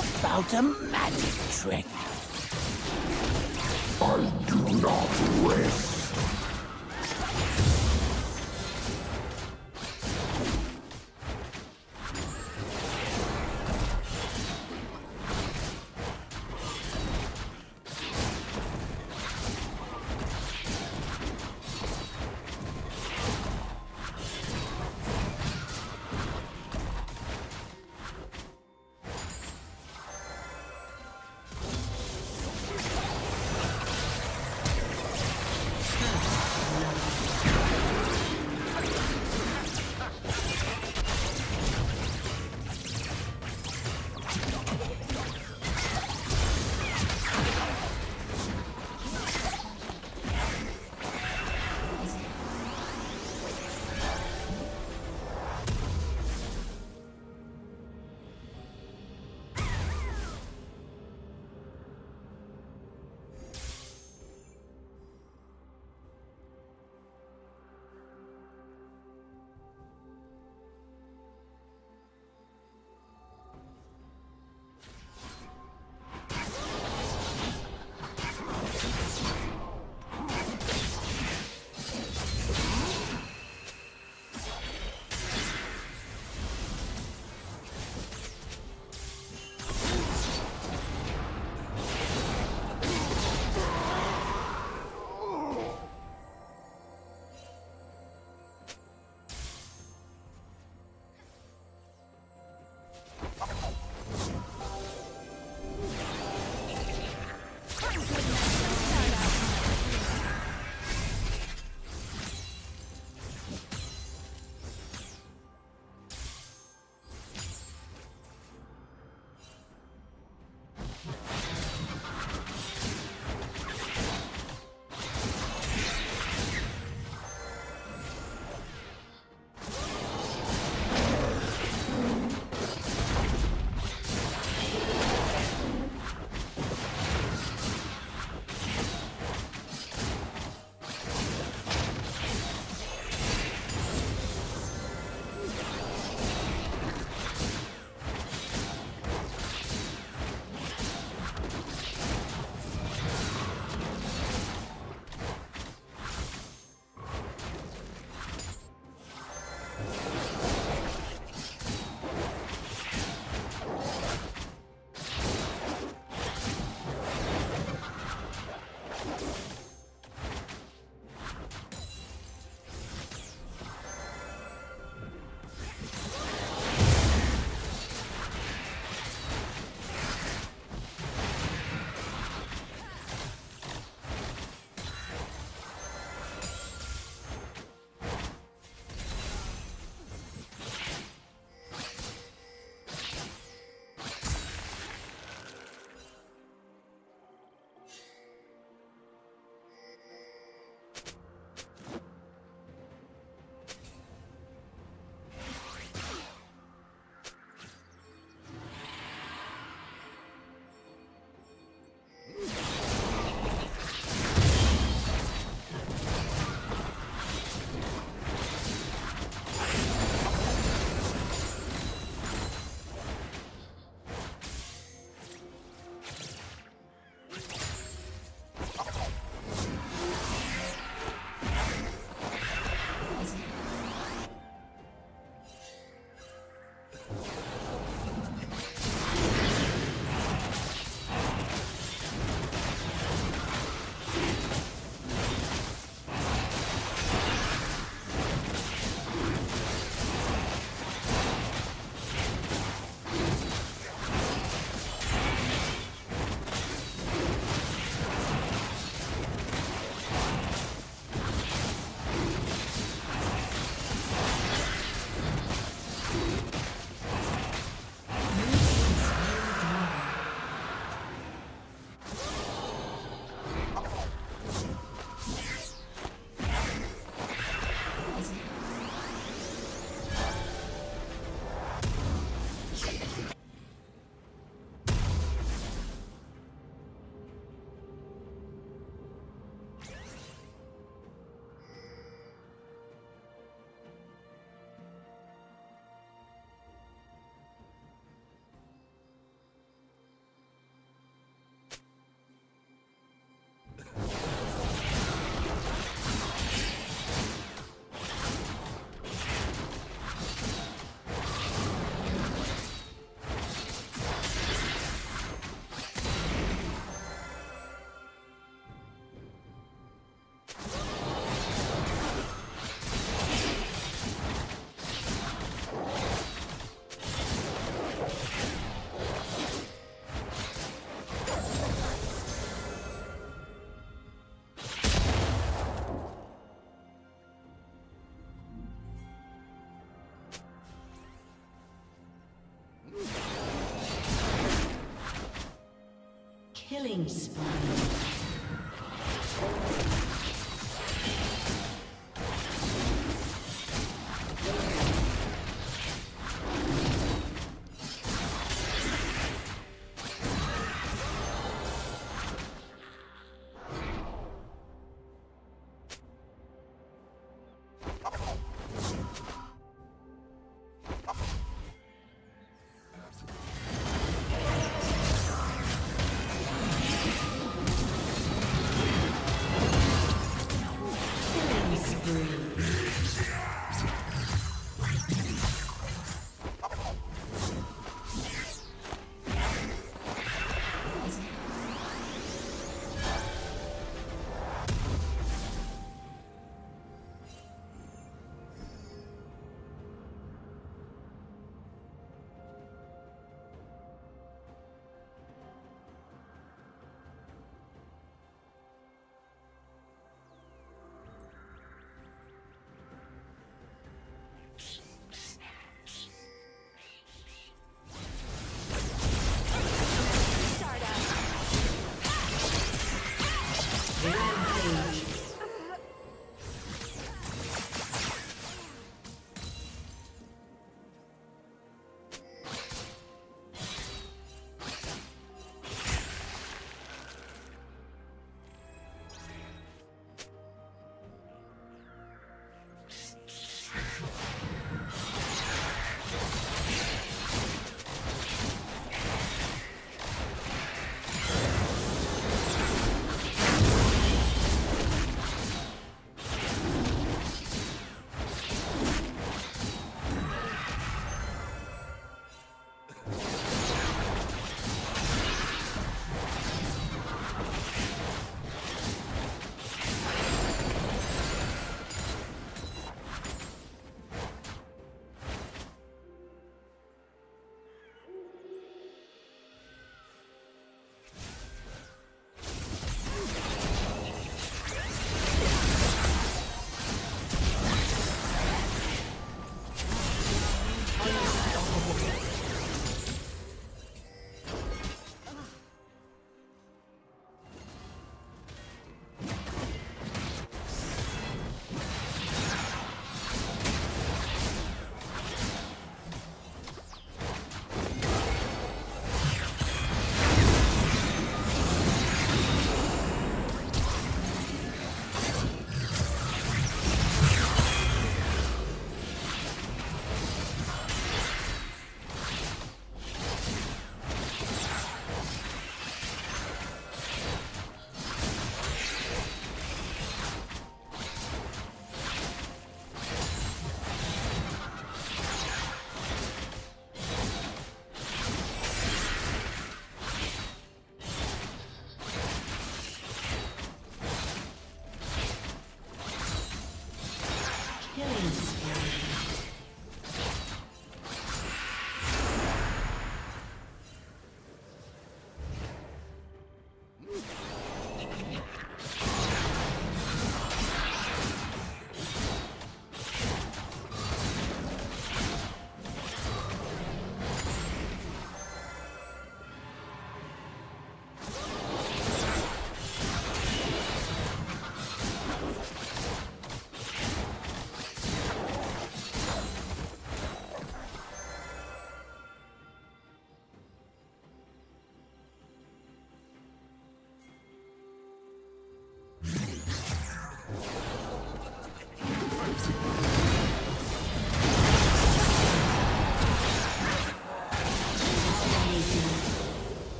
About a magic trick? I do not rest. Killing spree.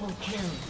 Double kill.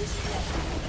disconnected.